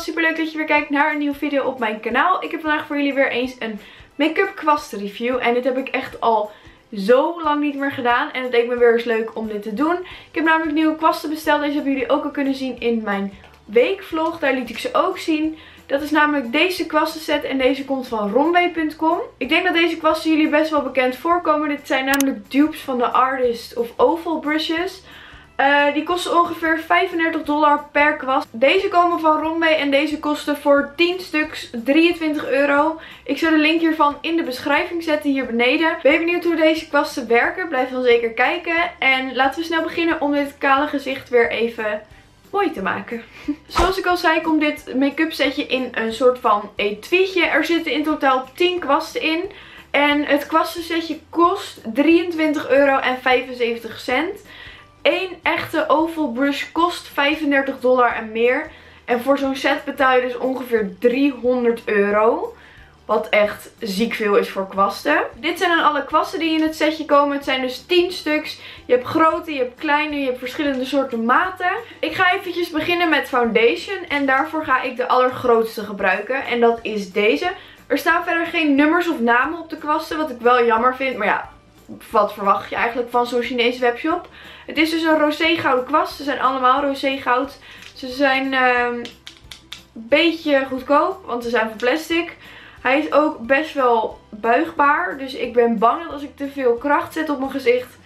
super leuk dat je weer kijkt naar een nieuwe video op mijn kanaal. Ik heb vandaag voor jullie weer eens een make-up kwast review. En dit heb ik echt al zo lang niet meer gedaan. En het leek me weer eens leuk om dit te doen. Ik heb namelijk nieuwe kwasten besteld. Deze hebben jullie ook al kunnen zien in mijn weekvlog. Daar liet ik ze ook zien. Dat is namelijk deze kwastenset en deze komt van romway.com. Ik denk dat deze kwasten jullie best wel bekend voorkomen. Dit zijn namelijk dupes van de Artist of Oval Brushes. Uh, die kosten ongeveer 35 dollar per kwast. Deze komen van Romway en deze kosten voor 10 stuks 23 euro. Ik zal de link hiervan in de beschrijving zetten hier beneden. Ben je benieuwd hoe deze kwasten werken? Blijf dan zeker kijken. En laten we snel beginnen om dit kale gezicht weer even mooi te maken. Zoals ik al zei komt dit make-up setje in een soort van etuietje. Er zitten in totaal 10 kwasten in. En het kwastensetje kost 23,75 euro. Eén echte oval brush kost 35 dollar en meer. En voor zo'n set betaal je dus ongeveer 300 euro. Wat echt ziek veel is voor kwasten. Dit zijn dan alle kwasten die in het setje komen. Het zijn dus 10 stuks. Je hebt grote, je hebt kleine, je hebt verschillende soorten maten. Ik ga eventjes beginnen met foundation. En daarvoor ga ik de allergrootste gebruiken. En dat is deze. Er staan verder geen nummers of namen op de kwasten. Wat ik wel jammer vind. Maar ja, wat verwacht je eigenlijk van zo'n Chinese webshop? Het is dus een roze gouden kwast. Ze zijn allemaal roze goud. Ze zijn ehm, een beetje goedkoop, want ze zijn van plastic. Hij is ook best wel buigbaar. Dus ik ben bang dat als ik te veel kracht zet op mijn gezicht,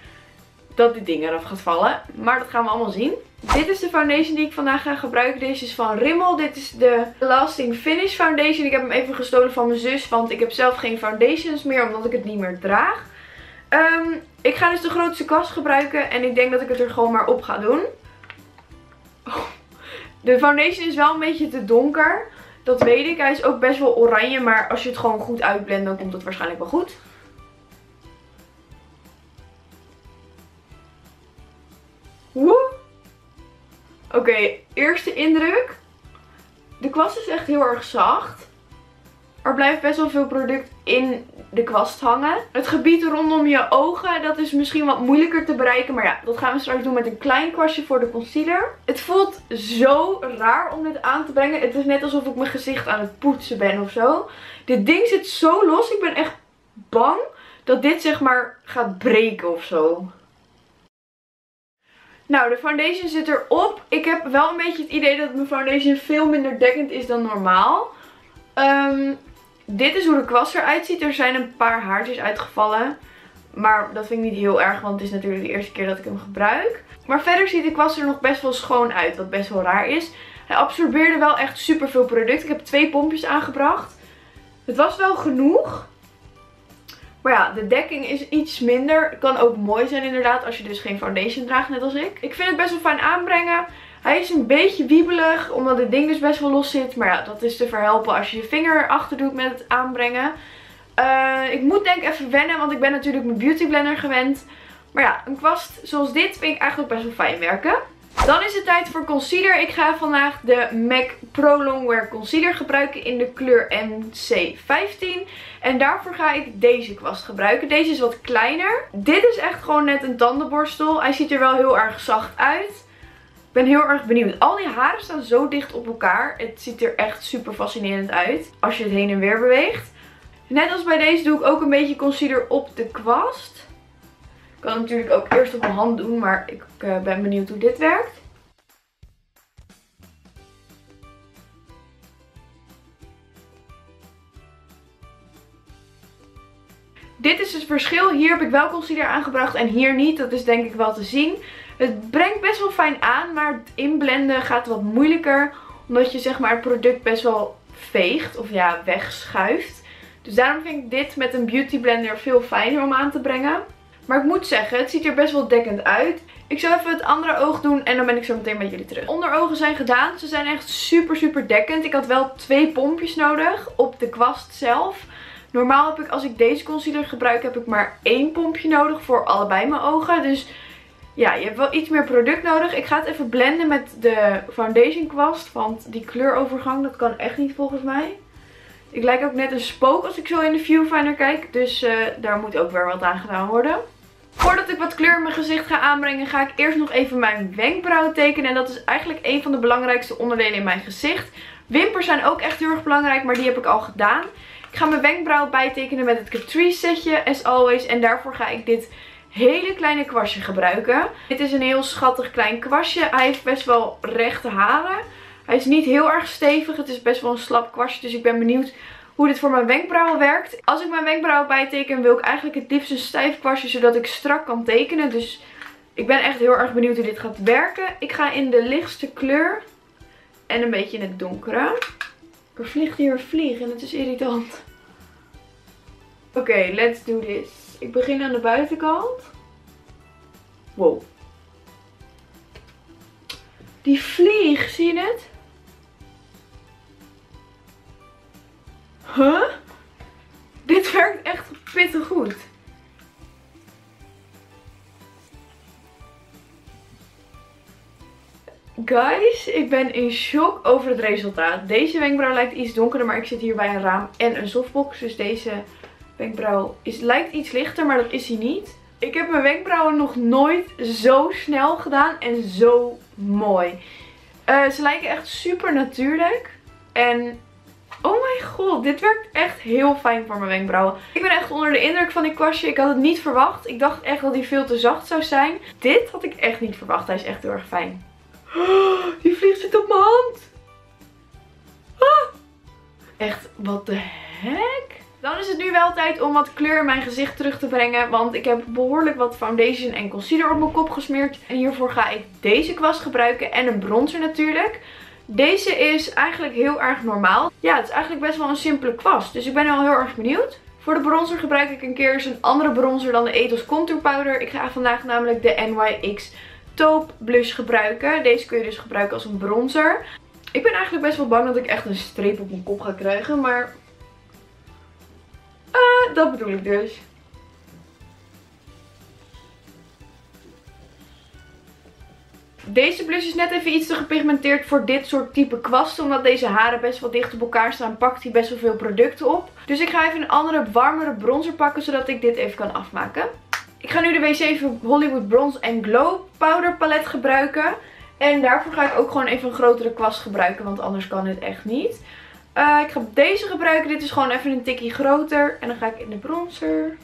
dat dit ding eraf gaat vallen. Maar dat gaan we allemaal zien. Dit is de foundation die ik vandaag ga gebruiken. Deze is van Rimmel. Dit is de Lasting Finish Foundation. Ik heb hem even gestolen van mijn zus, want ik heb zelf geen foundations meer, omdat ik het niet meer draag. Um, ik ga dus de grootste kwast gebruiken en ik denk dat ik het er gewoon maar op ga doen. De foundation is wel een beetje te donker. Dat weet ik. Hij is ook best wel oranje, maar als je het gewoon goed uitblendt dan komt het waarschijnlijk wel goed. Woe! Oké, eerste indruk. De kwast is echt heel erg zacht. Er blijft best wel veel product in de kwast hangen. Het gebied rondom je ogen, dat is misschien wat moeilijker te bereiken. Maar ja, dat gaan we straks doen met een klein kwastje voor de concealer. Het voelt zo raar om dit aan te brengen. Het is net alsof ik mijn gezicht aan het poetsen ben of zo. Dit ding zit zo los. Ik ben echt bang dat dit zeg maar gaat breken of zo. Nou, de foundation zit erop. Ik heb wel een beetje het idee dat mijn foundation veel minder dekkend is dan normaal. Um, dit is hoe de kwast eruit ziet. Er zijn een paar haartjes uitgevallen. Maar dat vind ik niet heel erg, want het is natuurlijk de eerste keer dat ik hem gebruik. Maar verder ziet de kwast er nog best wel schoon uit, wat best wel raar is. Hij absorbeerde wel echt super veel product. Ik heb twee pompjes aangebracht. Het was wel genoeg. Maar ja, de dekking is iets minder. Kan ook mooi zijn inderdaad als je dus geen foundation draagt, net als ik. Ik vind het best wel fijn aanbrengen. Hij is een beetje wiebelig, omdat het ding dus best wel los zit. Maar ja, dat is te verhelpen als je je vinger achter doet met het aanbrengen. Uh, ik moet denk ik even wennen, want ik ben natuurlijk mijn beauty blender gewend. Maar ja, een kwast zoals dit vind ik eigenlijk best wel fijn werken. Dan is het tijd voor concealer. Ik ga vandaag de MAC Pro Longwear Concealer gebruiken in de kleur MC15. En daarvoor ga ik deze kwast gebruiken. Deze is wat kleiner. Dit is echt gewoon net een tandenborstel. Hij ziet er wel heel erg zacht uit ben heel erg benieuwd. Al die haren staan zo dicht op elkaar. Het ziet er echt super fascinerend uit. Als je het heen en weer beweegt. Net als bij deze doe ik ook een beetje concealer op de kwast. Ik kan het natuurlijk ook eerst op mijn hand doen. Maar ik uh, ben benieuwd hoe dit werkt. Dit is het verschil. Hier heb ik wel concealer aangebracht en hier niet. Dat is denk ik wel te zien. Het brengt best wel fijn aan, maar inblenden gaat wat moeilijker. Omdat je zeg maar het product best wel veegt of ja, wegschuift. Dus daarom vind ik dit met een beauty blender veel fijner om aan te brengen. Maar ik moet zeggen, het ziet er best wel dekkend uit. Ik zal even het andere oog doen en dan ben ik zo meteen met jullie terug. Onderogen zijn gedaan. Ze zijn echt super super dekkend. Ik had wel twee pompjes nodig op de kwast zelf. Normaal heb ik als ik deze concealer gebruik heb ik maar één pompje nodig voor allebei mijn ogen. Dus ja, je hebt wel iets meer product nodig. Ik ga het even blenden met de foundation kwast. Want die kleurovergang, dat kan echt niet volgens mij. Ik lijk ook net een spook als ik zo in de viewfinder kijk. Dus uh, daar moet ook weer wat aan gedaan worden. Voordat ik wat kleur in mijn gezicht ga aanbrengen, ga ik eerst nog even mijn wenkbrauwen tekenen. En dat is eigenlijk een van de belangrijkste onderdelen in mijn gezicht. Wimpers zijn ook echt heel erg belangrijk, maar die heb ik al gedaan. Ik ga mijn wenkbrauwen bijtekenen met het Catrice setje, as always. En daarvoor ga ik dit hele kleine kwastje gebruiken. Dit is een heel schattig klein kwastje. Hij heeft best wel rechte haren. Hij is niet heel erg stevig. Het is best wel een slap kwastje. Dus ik ben benieuwd hoe dit voor mijn wenkbrauwen werkt. Als ik mijn wenkbrauwen bijteken wil ik eigenlijk het liefst een stijf kwastje. Zodat ik strak kan tekenen. Dus ik ben echt heel erg benieuwd hoe dit gaat werken. Ik ga in de lichtste kleur. En een beetje in het donkere. Er vliegt hier een vlieg en het is irritant. Oké, let's do this. Ik begin aan de buitenkant. Wow. Die vlieg, zie je het? Huh? Dit werkt echt pittig goed. Guys, ik ben in shock over het resultaat. Deze wenkbrauw lijkt iets donkerder, maar ik zit hier bij een raam en een softbox. Dus deze wenkbrauw is, lijkt iets lichter, maar dat is hij niet. Ik heb mijn wenkbrauwen nog nooit zo snel gedaan en zo mooi. Uh, ze lijken echt super natuurlijk. En oh mijn god, dit werkt echt heel fijn voor mijn wenkbrauwen. Ik ben echt onder de indruk van dit kwastje. Ik had het niet verwacht. Ik dacht echt dat hij veel te zacht zou zijn. Dit had ik echt niet verwacht. Hij is echt heel erg fijn. Oh, die vlieg zit op mijn hand. Ah. Echt, wat de heck? Dan is het nu wel tijd om wat kleur in mijn gezicht terug te brengen. Want ik heb behoorlijk wat foundation en concealer op mijn kop gesmeerd. En hiervoor ga ik deze kwast gebruiken en een bronzer natuurlijk. Deze is eigenlijk heel erg normaal. Ja, het is eigenlijk best wel een simpele kwast. Dus ik ben wel heel erg benieuwd. Voor de bronzer gebruik ik een keer eens een andere bronzer dan de Ethos Contour Powder. Ik ga vandaag namelijk de NYX Taupe Blush gebruiken. Deze kun je dus gebruiken als een bronzer. Ik ben eigenlijk best wel bang dat ik echt een streep op mijn kop ga krijgen. Maar uh, dat bedoel ik dus. Deze blush is net even iets te gepigmenteerd voor dit soort type kwasten. Omdat deze haren best wel dicht op elkaar staan, pakt hij best wel veel producten op. Dus ik ga even een andere, warmere bronzer pakken, zodat ik dit even kan afmaken. Ik ga nu de W7 Hollywood Bronze Glow Powder palet gebruiken. En daarvoor ga ik ook gewoon even een grotere kwast gebruiken, want anders kan het echt niet. Uh, ik ga deze gebruiken. Dit is gewoon even een tikje groter. En dan ga ik in de bronzer.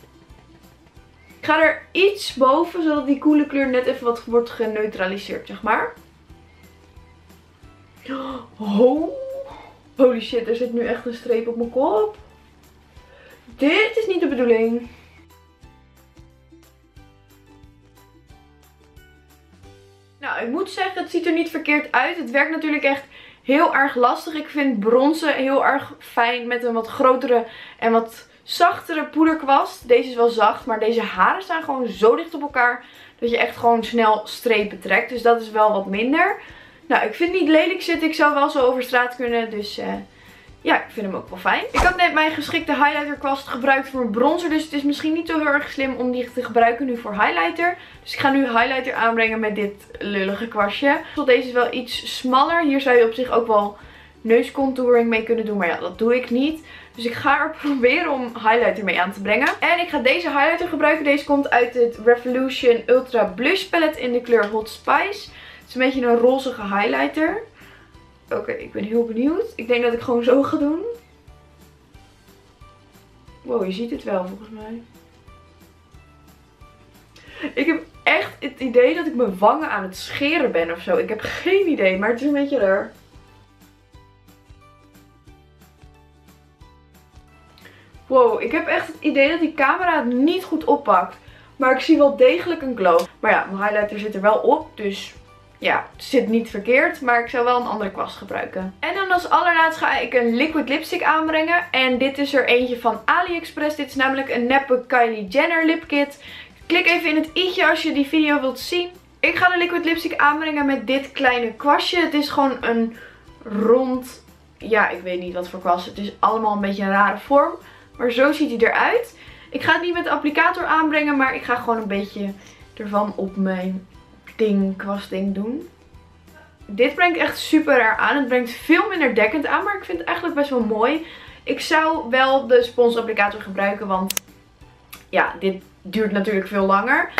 Ik ga er iets boven, zodat die koele kleur net even wat wordt geneutraliseerd, zeg maar. Oh. Holy shit, er zit nu echt een streep op mijn kop. Dit is niet de bedoeling. Nou, ik moet zeggen, het ziet er niet verkeerd uit. Het werkt natuurlijk echt heel erg lastig. Ik vind bronzen heel erg fijn met een wat grotere en wat zachtere poederkwast. Deze is wel zacht, maar deze haren staan gewoon zo dicht op elkaar dat je echt gewoon snel strepen trekt. Dus dat is wel wat minder. Nou, ik vind het niet lelijk zitten. Ik zou wel zo over straat kunnen, dus... Uh, ja, ik vind hem ook wel fijn. Ik had net mijn geschikte highlighter kwast gebruikt voor een bronzer. Dus het is misschien niet zo heel erg slim om die te gebruiken nu voor highlighter. Dus ik ga nu highlighter aanbrengen met dit lullige kwastje. Deze is wel iets smaller. Hier zou je op zich ook wel neuscontouring mee kunnen doen. Maar ja, dat doe ik niet. Dus ik ga er proberen om highlighter mee aan te brengen. En ik ga deze highlighter gebruiken. Deze komt uit het Revolution Ultra Blush Palette in de kleur Hot Spice. Het is een beetje een rozige highlighter. Oké, ik ben heel benieuwd. Ik denk dat ik gewoon zo ga doen. Wow, je ziet het wel volgens mij. Ik heb echt het idee dat ik mijn wangen aan het scheren ben of zo. Ik heb geen idee, maar het is een beetje raar. Wow, ik heb echt het idee dat die camera het niet goed oppakt. Maar ik zie wel degelijk een glow. Maar ja, mijn highlighter zit er wel op, dus ja, zit niet verkeerd, maar ik zou wel een andere kwast gebruiken. En dan als allerlaatst ga ik een liquid lipstick aanbrengen. En dit is er eentje van AliExpress. Dit is namelijk een neppe Kylie Jenner lipkit. Klik even in het i'tje als je die video wilt zien. Ik ga de liquid lipstick aanbrengen met dit kleine kwastje. Het is gewoon een rond, ja ik weet niet wat voor kwast. Het is allemaal een beetje een rare vorm. Maar zo ziet hij eruit. Ik ga het niet met de applicator aanbrengen, maar ik ga gewoon een beetje ervan op mijn ding, kwastding doen. Dit brengt echt super raar aan. Het brengt veel minder dekkend aan, maar ik vind het eigenlijk best wel mooi. Ik zou wel de spons applicator gebruiken, want ja, dit duurt natuurlijk veel langer.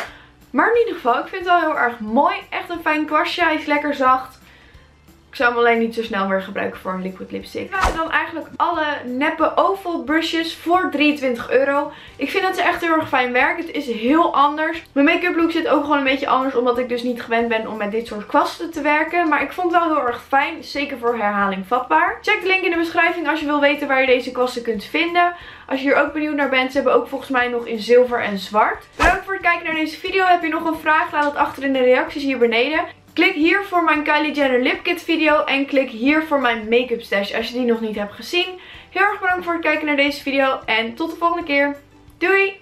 Maar in ieder geval, ik vind het wel heel erg mooi. Echt een fijn kwastje. Hij is lekker zacht. Zou hem alleen niet zo snel weer gebruiken voor een liquid lipstick. Waren dan eigenlijk alle neppe oval brushes voor 23 euro. Ik vind dat ze echt heel erg fijn werken. Het is heel anders. Mijn make-up look zit ook gewoon een beetje anders. Omdat ik dus niet gewend ben om met dit soort kwasten te werken. Maar ik vond het wel heel erg fijn. Zeker voor herhaling vatbaar. Check de link in de beschrijving als je wil weten waar je deze kwasten kunt vinden. Als je hier ook benieuwd naar bent. Ze hebben ook volgens mij nog in zilver en zwart. Bedankt voor het kijken naar deze video. Heb je nog een vraag? Laat het achter in de reacties hier beneden. Klik hier voor mijn Kylie Jenner Lip Kit video en klik hier voor mijn make-up stash als je die nog niet hebt gezien. Heel erg bedankt voor het kijken naar deze video en tot de volgende keer. Doei!